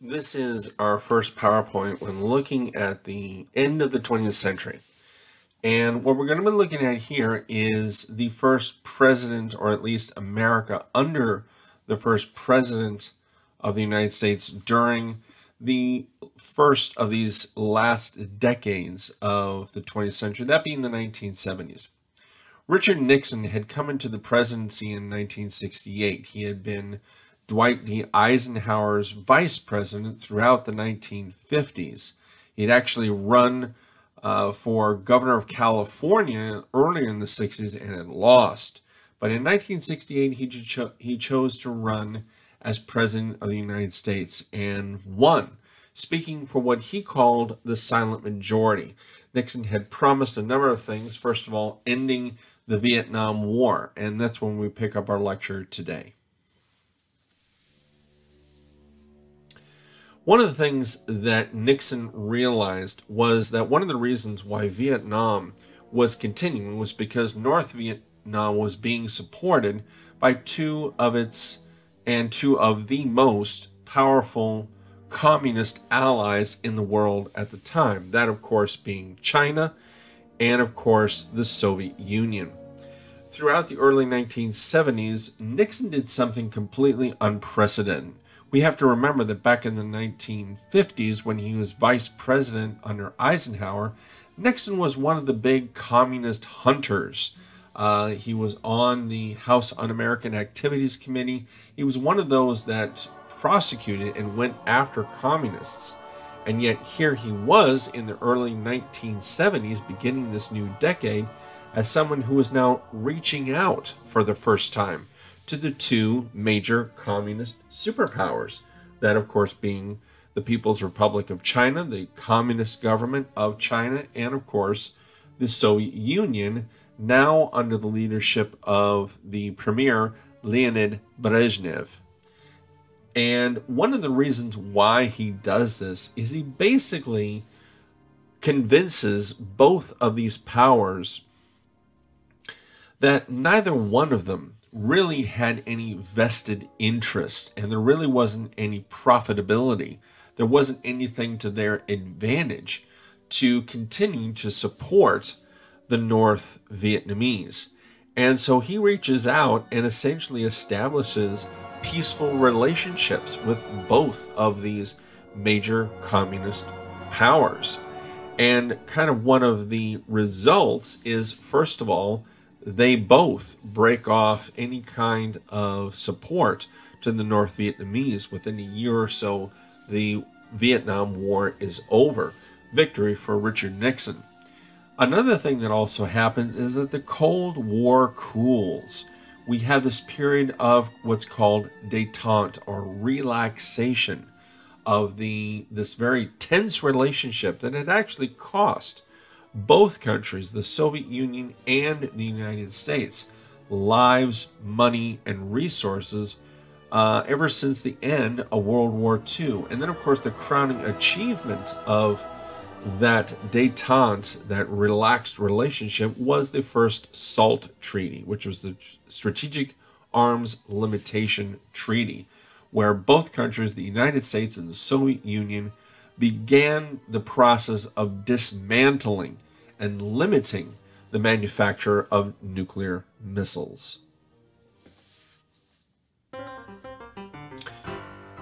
This is our first PowerPoint when looking at the end of the 20th century. And what we're going to be looking at here is the first president, or at least America under the first president of the United States during the first of these last decades of the 20th century, that being the 1970s. Richard Nixon had come into the presidency in 1968. He had been Dwight D. Eisenhower's vice president throughout the 1950s. He'd actually run uh, for governor of California earlier in the 60s and had lost. But in 1968, he, cho- he chose to run as president of the United States and won, speaking for what he called the silent majority. Nixon had promised a number of things. First of all, ending the Vietnam War, and that's when we pick up our lecture today. One of the things that Nixon realized was that one of the reasons why Vietnam was continuing was because North Vietnam was being supported by two of its and two of the most powerful communist allies in the world at the time. That, of course, being China and, of course, the Soviet Union. Throughout the early 1970s, Nixon did something completely unprecedented we have to remember that back in the 1950s, when he was vice president under Eisenhower, Nixon was one of the big communist hunters. Uh, he was on the House Un American Activities Committee. He was one of those that prosecuted and went after communists. And yet, here he was in the early 1970s, beginning this new decade, as someone who was now reaching out for the first time to the two major communist superpowers. That, of course, being the People's Republic of China, the Communist Government of China, and, of course, the Soviet Union, now under the leadership of the Premier Leonid Brezhnev. And one of the reasons why he does this is he basically convinces both of these powers that neither one of them really had any vested interest and there really wasn't any profitability. There wasn't anything to their advantage to continue to support the North Vietnamese. And so he reaches out and essentially establishes peaceful relationships with both of these major communist powers. And kind of one of the results is, first of all, they both break off any kind of support to the North Vietnamese within a year or so. The Vietnam War is over. Victory for Richard Nixon. Another thing that also happens is that the Cold War cools. We have this period of what's called detente or relaxation of the this very tense relationship that had actually cost both countries, the Soviet Union and the United States, lives, money, and resources uh, ever since the end of World War II. And then, of course, the crowning achievement of that detente, that relaxed relationship, was the first SALT Treaty, which was the Strategic Arms Limitation Treaty, where both countries, the United States and the Soviet Union, began the process of dismantling and limiting the manufacture of nuclear missiles.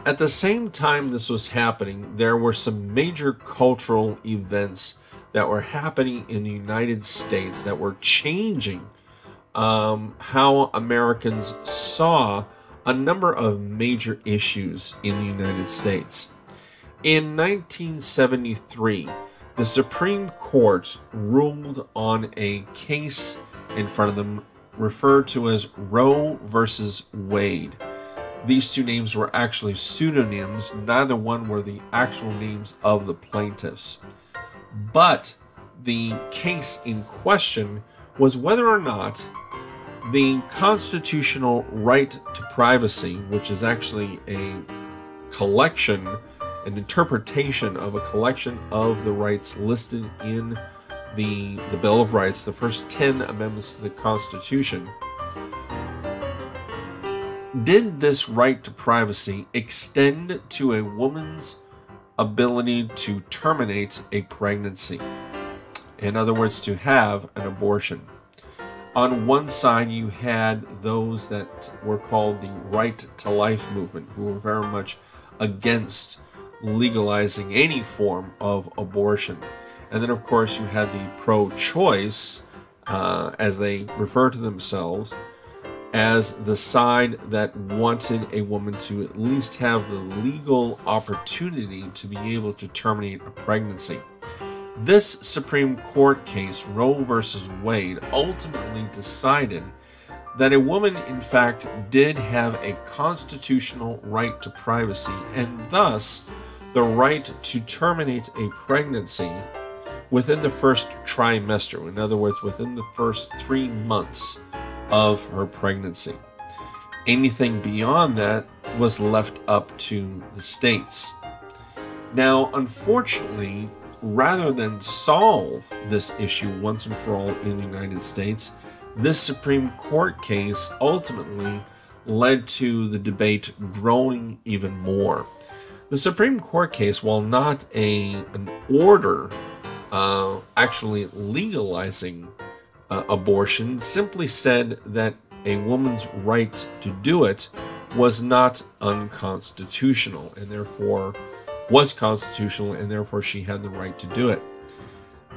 At the same time this was happening, there were some major cultural events that were happening in the United States that were changing um, how Americans saw a number of major issues in the United States. In 1973, the Supreme Court ruled on a case in front of them referred to as Roe versus Wade. These two names were actually pseudonyms, neither one were the actual names of the plaintiffs. But the case in question was whether or not the constitutional right to privacy, which is actually a collection an interpretation of a collection of the rights listed in the, the Bill of Rights, the first 10 amendments to the Constitution, did this right to privacy extend to a woman's ability to terminate a pregnancy? In other words, to have an abortion. On one side, you had those that were called the Right to Life movement, who were very much against legalizing any form of abortion. And then, of course, you had the pro choice, uh, as they refer to themselves, as the side that wanted a woman to at least have the legal opportunity to be able to terminate a pregnancy. This Supreme Court case, Roe v. Wade, ultimately decided that a woman, in fact, did have a constitutional right to privacy and thus the right to terminate a pregnancy within the first trimester. In other words, within the first three months of her pregnancy. Anything beyond that was left up to the states. Now, unfortunately, rather than solve this issue once and for all in the United States, this Supreme Court case ultimately led to the debate growing even more. The Supreme Court case, while not a an order uh, actually legalizing uh, abortion simply said that a woman's right to do it was not unconstitutional and therefore was constitutional and therefore she had the right to do it.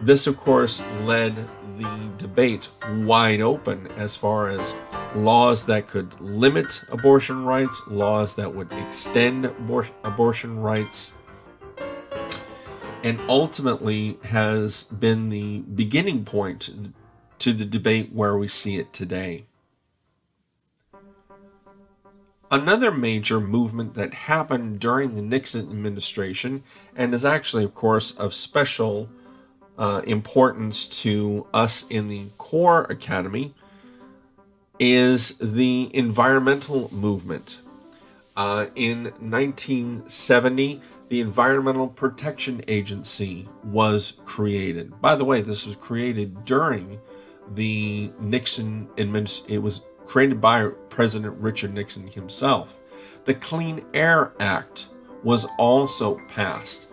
This, of course, led the debate wide open as far as laws that could limit abortion rights, laws that would extend abor- abortion rights, and ultimately has been the beginning point to the debate where we see it today. Another major movement that happened during the Nixon administration, and is actually, of course, of special uh, importance to us in the Corps Academy, is the environmental movement. Uh, in 1970, the Environmental Protection Agency was created. By the way, this was created during the Nixon administration. It was created by President Richard Nixon himself. The Clean Air Act was also passed.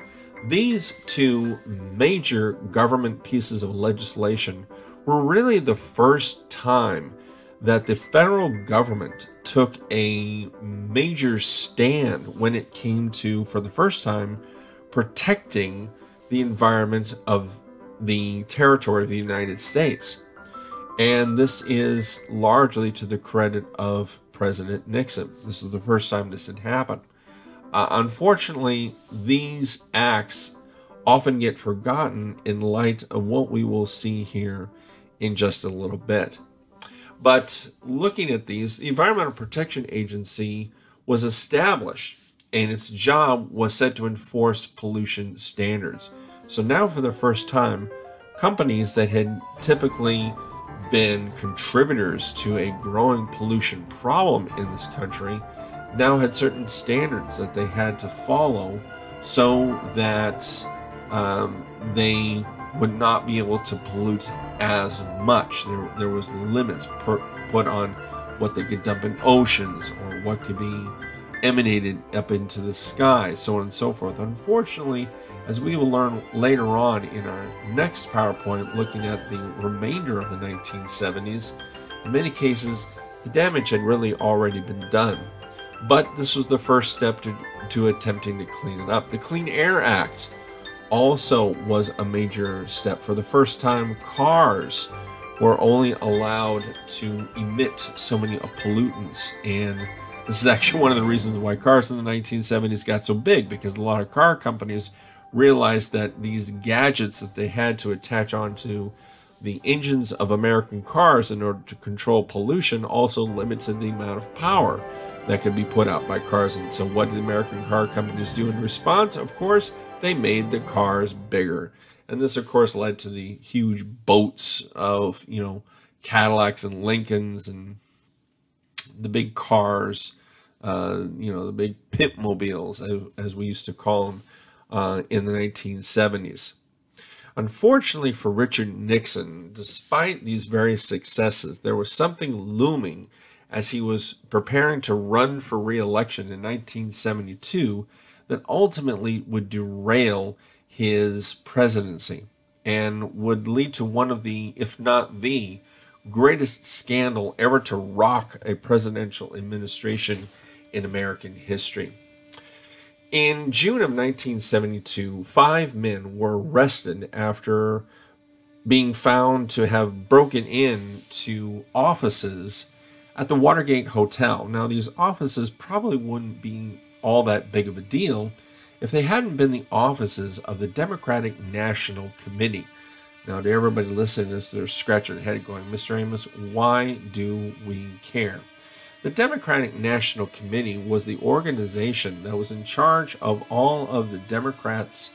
These two major government pieces of legislation were really the first time that the federal government took a major stand when it came to, for the first time, protecting the environment of the territory of the United States. And this is largely to the credit of President Nixon. This is the first time this had happened. Uh, unfortunately, these acts often get forgotten in light of what we will see here in just a little bit. But looking at these, the Environmental Protection Agency was established and its job was set to enforce pollution standards. So now, for the first time, companies that had typically been contributors to a growing pollution problem in this country now had certain standards that they had to follow so that um, they would not be able to pollute as much. There, there was limits per, put on what they could dump in oceans or what could be emanated up into the sky, so on and so forth. Unfortunately, as we will learn later on in our next PowerPoint looking at the remainder of the 1970s, in many cases the damage had really already been done. But this was the first step to, to attempting to clean it up. The Clean Air Act also was a major step. For the first time, cars were only allowed to emit so many pollutants and this is actually one of the reasons why cars in the 1970s got so big because a lot of car companies realized that these gadgets that they had to attach onto the engines of American cars in order to control pollution also limited the amount of power that could be put out by cars. And so, what did the American car companies do in response? Of course, they made the cars bigger. And this, of course, led to the huge boats of, you know, Cadillacs and Lincolns and the big cars, uh, you know, the big pit mobiles, as, we used to call them uh, in the 1970s. Unfortunately for Richard Nixon, despite these various successes, there was something looming as he was preparing to run for re election in 1972 that ultimately would derail his presidency and would lead to one of the, if not the, greatest scandal ever to rock a presidential administration in American history. In June of 1972, five men were arrested after being found to have broken in to offices at the Watergate Hotel. Now, these offices probably wouldn't be all that big of a deal if they hadn't been the offices of the Democratic National Committee. Now, to everybody listening to this, they're scratching their head going, Mr. Amos, why do we care? The Democratic National Committee was the organization that was in charge of all of the Democrats,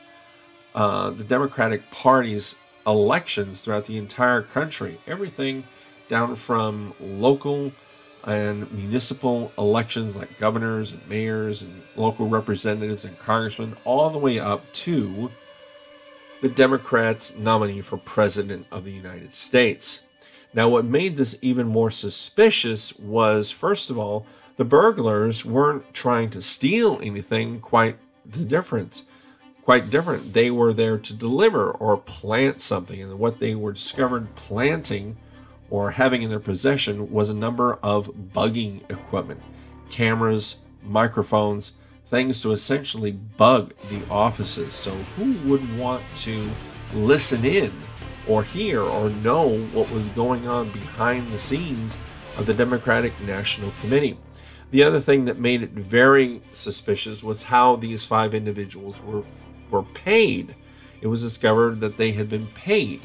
uh, the Democratic Party's elections throughout the entire country. Everything down from local and municipal elections like governors and mayors and local representatives and congressmen, all the way up to the Democrats' nominee for President of the United States. Now, what made this even more suspicious was, first of all, the burglars weren't trying to steal anything quite the difference quite different they were there to deliver or plant something and what they were discovered planting or having in their possession was a number of bugging equipment cameras, microphones, things to essentially bug the offices. So, who would want to listen in or hear or know what was going on behind the scenes of the Democratic National Committee? The other thing that made it very suspicious was how these five individuals were were paid. It was discovered that they had been paid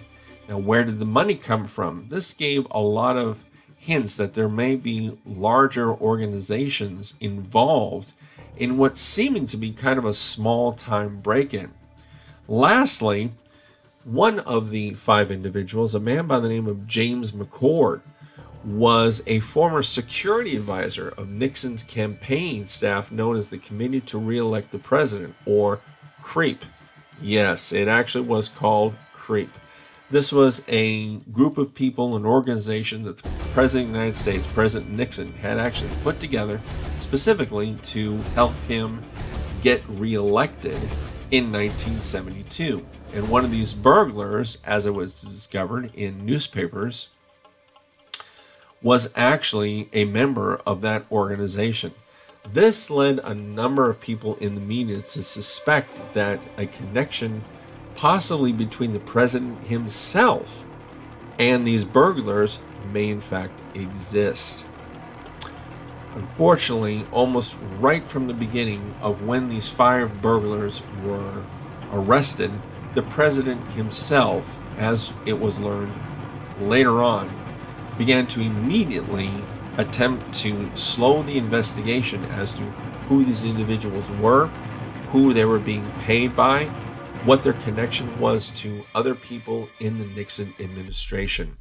now, where did the money come from? This gave a lot of hints that there may be larger organizations involved in what's seeming to be kind of a small time break in. Lastly, one of the five individuals, a man by the name of James McCord, was a former security advisor of Nixon's campaign staff known as the Committee to Re-elect the President, or CREEP. Yes, it actually was called CREEP. This was a group of people, an organization that the President of the United States, President Nixon, had actually put together specifically to help him get reelected in 1972. And one of these burglars, as it was discovered in newspapers, was actually a member of that organization. This led a number of people in the media to suspect that a connection possibly between the president himself and these burglars may in fact exist. Unfortunately, almost right from the beginning of when these five burglars were arrested, the president himself, as it was learned later on, began to immediately attempt to slow the investigation as to who these individuals were, who they were being paid by, what their connection was to other people in the Nixon administration.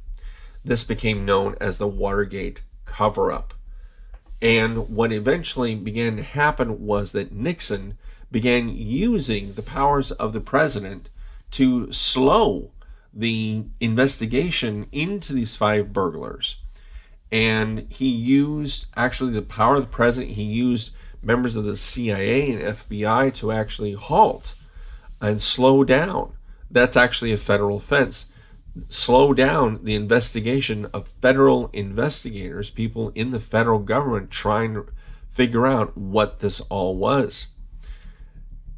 This became known as the Watergate cover up. And what eventually began to happen was that Nixon began using the powers of the president to slow the investigation into these five burglars. And he used actually the power of the president, he used members of the CIA and FBI to actually halt and slow down. That's actually a federal offense. Slow down the investigation of federal investigators, people in the federal government trying to figure out what this all was.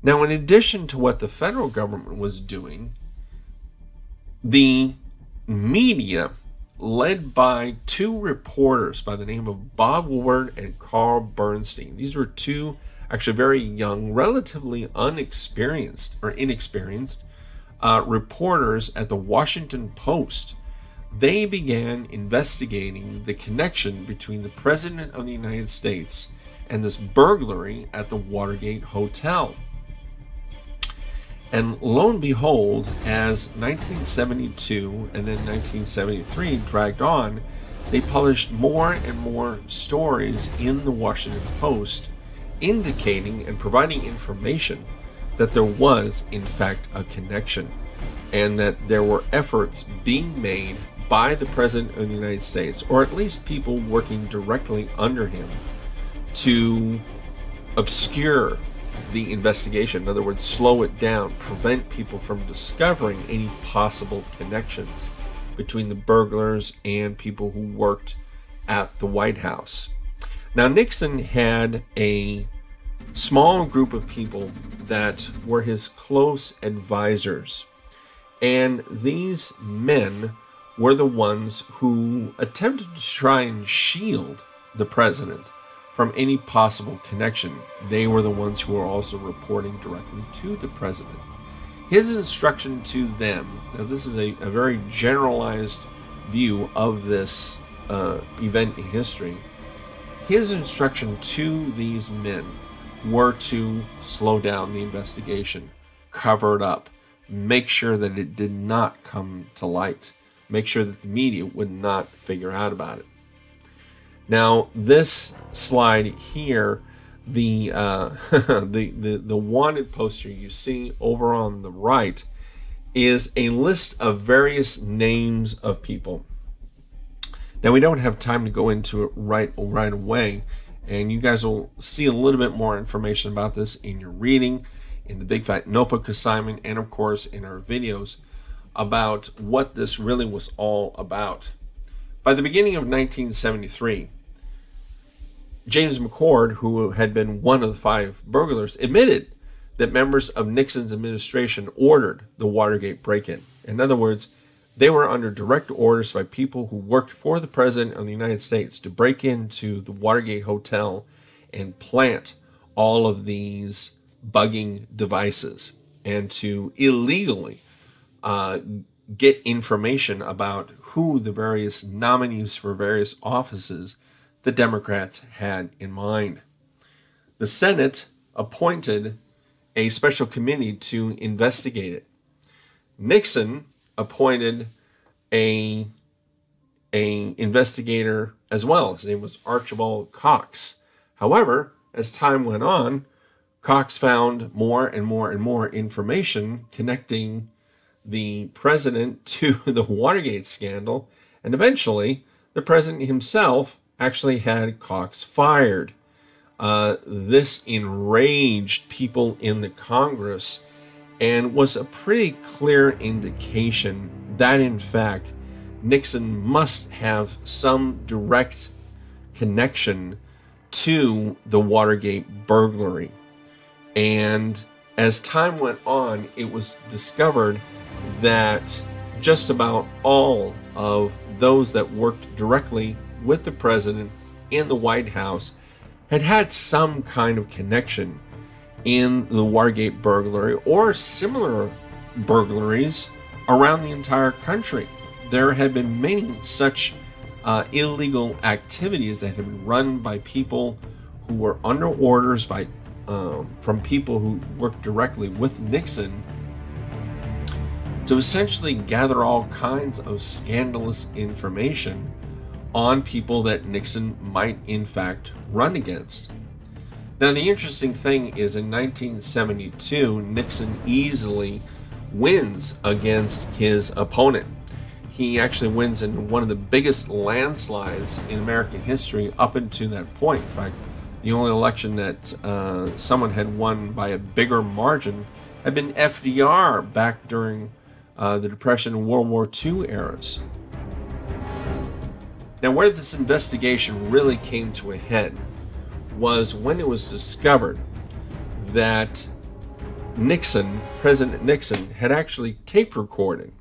Now, in addition to what the federal government was doing, the media, led by two reporters by the name of Bob Woodward and Carl Bernstein, these were two actually very young, relatively unexperienced or inexperienced uh, reporters at the Washington Post. They began investigating the connection between the President of the United States and this burglary at the Watergate Hotel. And lo and behold, as 1972 and then 1973 dragged on, they published more and more stories in the Washington Post indicating and providing information that there was, in fact, a connection and that there were efforts being made by the President of the United States, or at least people working directly under him, to obscure the investigation. In other words, slow it down, prevent people from discovering any possible connections between the burglars and people who worked at the White House. Now, Nixon had a small group of people that were his close advisors. And these men were the ones who attempted to try and shield the president from any possible connection. They were the ones who were also reporting directly to the president. His instruction to them, now this is a, a very generalized view of this uh, event in history, his instruction to these men were to slow down the investigation, cover it up, make sure that it did not come to light, make sure that the media would not figure out about it. Now, this slide here, the, uh, the, the, the wanted poster you see over on the right is a list of various names of people. Now, we don't have time to go into it right, right away, and you guys will see a little bit more information about this in your reading, in the Big Fat Notebook assignment, and of course in our videos about what this really was all about. By the beginning of 1973, James McCord, who had been one of the five burglars, admitted that members of Nixon's administration ordered the Watergate break in. In other words, they were under direct orders by people who worked for the President of the United States to break into the Watergate Hotel and plant all of these bugging devices and to illegally uh, get information about who the various nominees for various offices the Democrats had in mind. The Senate appointed a special committee to investigate it. Nixon appointed a a investigator as well. His name was Archibald Cox. However, as time went on, Cox found more and more and more information connecting the president to the Watergate scandal, and eventually the president himself actually had Cox fired. Uh, this enraged people in the Congress and was a pretty clear indication that, in fact, Nixon must have some direct connection to the Watergate burglary. And as time went on, it was discovered that just about all of those that worked directly with the president in the White House had had some kind of connection in the Watergate burglary or similar burglaries around the entire country. There had been many such uh, illegal activities that had been run by people who were under orders by um, from people who worked directly with Nixon to essentially gather all kinds of scandalous information on people that Nixon might in fact run against. Now, the interesting thing is in 1972, Nixon easily wins against his opponent. He actually wins in one of the biggest landslides in American history up until that point. In fact, the only election that uh, someone had won by a bigger margin had been FDR back during uh, the Depression and World War II eras. Now, where this investigation really came to a head was when it was discovered that Nixon, President Nixon, had actually tape recorded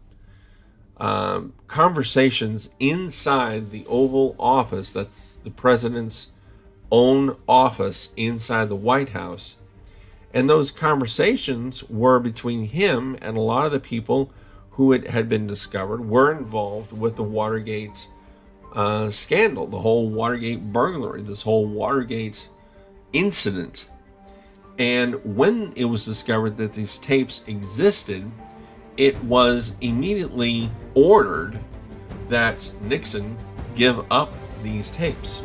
um, conversations inside the Oval Office, that's the president's own office inside the White House. And those conversations were between him and a lot of the people who it had been discovered were involved with the Watergate uh, scandal, the whole Watergate burglary, this whole Watergate incident. And when it was discovered that these tapes existed, it was immediately ordered that Nixon give up these tapes.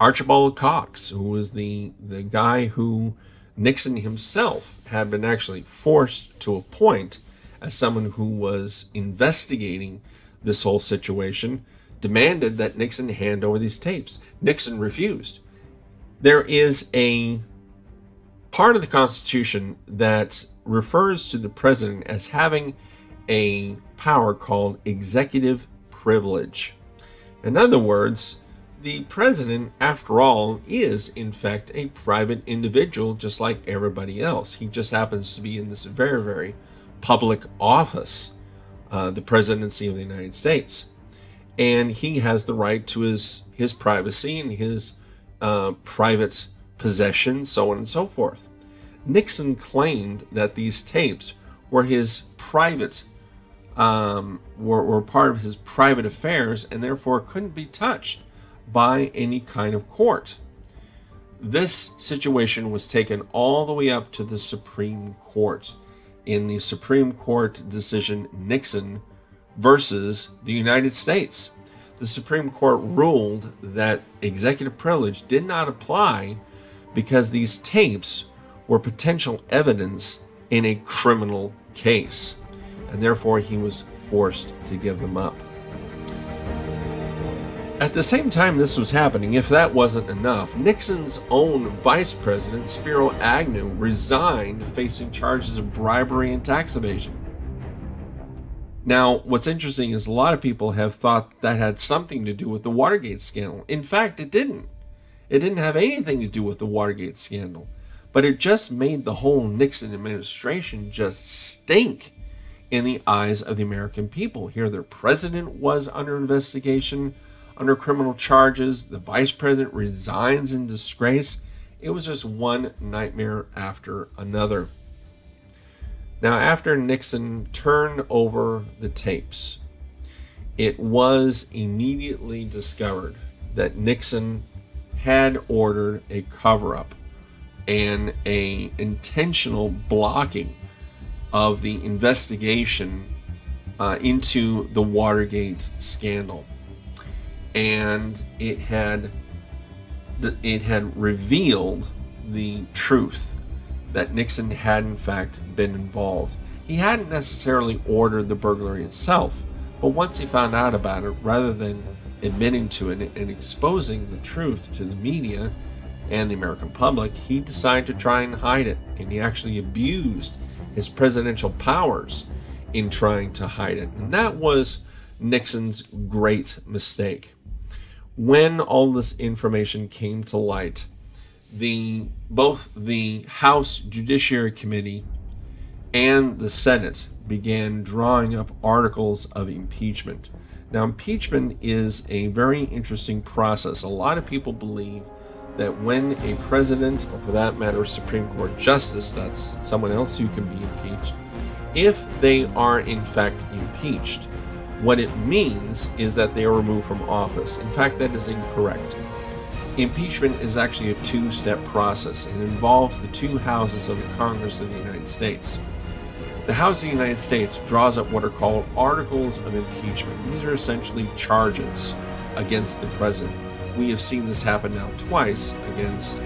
Archibald Cox, who was the, the guy who Nixon himself had been actually forced to appoint as someone who was investigating this whole situation, demanded that Nixon hand over these tapes. Nixon refused. There is a part of the Constitution that refers to the president as having a power called executive privilege. In other words, the president, after all, is in fact a private individual just like everybody else. He just happens to be in this very, very public office, uh, the presidency of the United States. And he has the right to his, his privacy and his uh, private possession, so on and so forth. Nixon claimed that these tapes were his private, um, were, were part of his private affairs and therefore couldn't be touched by any kind of court. This situation was taken all the way up to the Supreme Court in the Supreme Court decision Nixon versus the United States. The Supreme Court ruled that executive privilege did not apply because these tapes were potential evidence in a criminal case, and therefore he was forced to give them up. At the same time this was happening, if that wasn't enough, Nixon's own vice president, Spiro Agnew, resigned facing charges of bribery and tax evasion. Now, what's interesting is a lot of people have thought that had something to do with the Watergate scandal. In fact, it didn't. It didn't have anything to do with the Watergate scandal. But it just made the whole Nixon administration just stink in the eyes of the American people. Here, their president was under investigation, under criminal charges. The vice president resigns in disgrace. It was just one nightmare after another. Now, after Nixon turned over the tapes, it was immediately discovered that Nixon had ordered a cover up and a intentional blocking of the investigation uh, into the Watergate scandal, and it had it had revealed the truth that Nixon had in fact been involved. He hadn't necessarily ordered the burglary itself, but once he found out about it, rather than admitting to it and exposing the truth to the media, and the American public, he decided to try and hide it. And he actually abused his presidential powers in trying to hide it. And that was Nixon's great mistake. When all this information came to light, the both the House Judiciary Committee and the Senate began drawing up articles of impeachment. Now, impeachment is a very interesting process. A lot of people believe that when a president, or for that matter, Supreme Court justice, that's someone else who can be impeached, if they are in fact impeached, what it means is that they are removed from office. In fact, that is incorrect. Impeachment is actually a two step process. It involves the two houses of the Congress of the United States. The House of the United States draws up what are called articles of impeachment. These are essentially charges against the president we have seen this happen now twice against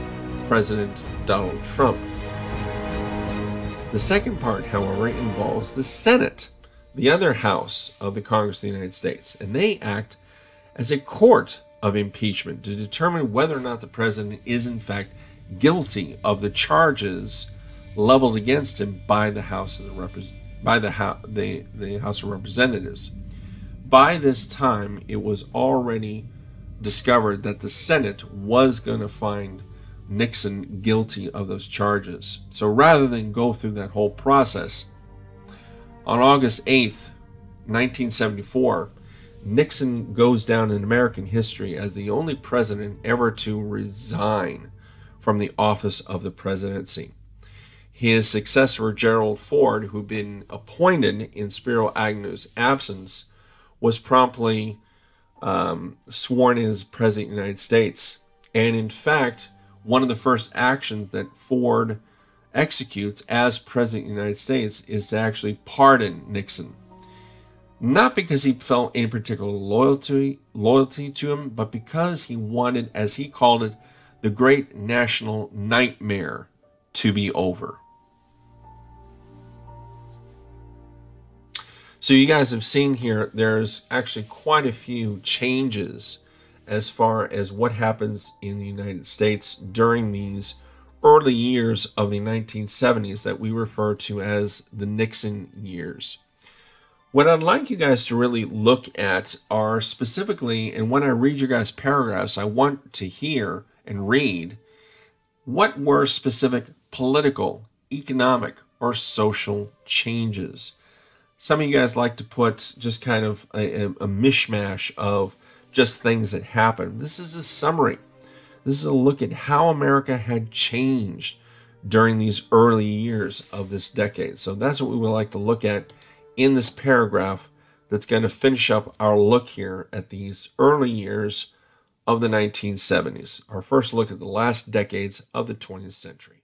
President Donald Trump. The second part, however, involves the Senate, the other house of the Congress of the United States, and they act as a court of impeachment to determine whether or not the president is in fact guilty of the charges leveled against him by the House of the by the, Ho- the, the House of Representatives. By this time, it was already discovered that the Senate was going to find Nixon guilty of those charges. So rather than go through that whole process, on August 8th, 1974, Nixon goes down in American history as the only president ever to resign from the office of the presidency. His successor, Gerald Ford, who'd been appointed in Spiro Agnew's absence, was promptly um, sworn in as President of the United States. And in fact, one of the first actions that Ford executes as President of the United States is to actually pardon Nixon. Not because he felt any particular loyalty, loyalty to him, but because he wanted, as he called it, the great national nightmare to be over. So you guys have seen here, there's actually quite a few changes as far as what happens in the United States during these early years of the 1970s that we refer to as the Nixon years. What I'd like you guys to really look at are specifically, and when I read your guys' paragraphs, I want to hear and read what were specific political, economic, or social changes. Some of you guys like to put just kind of a, a, mishmash of just things that happened. This is a summary. This is a look at how America had changed during these early years of this decade. So that's what we would like to look at in this paragraph that's going to finish up our look here at these early years of the 1970s, our first look at the last decades of the 20th century.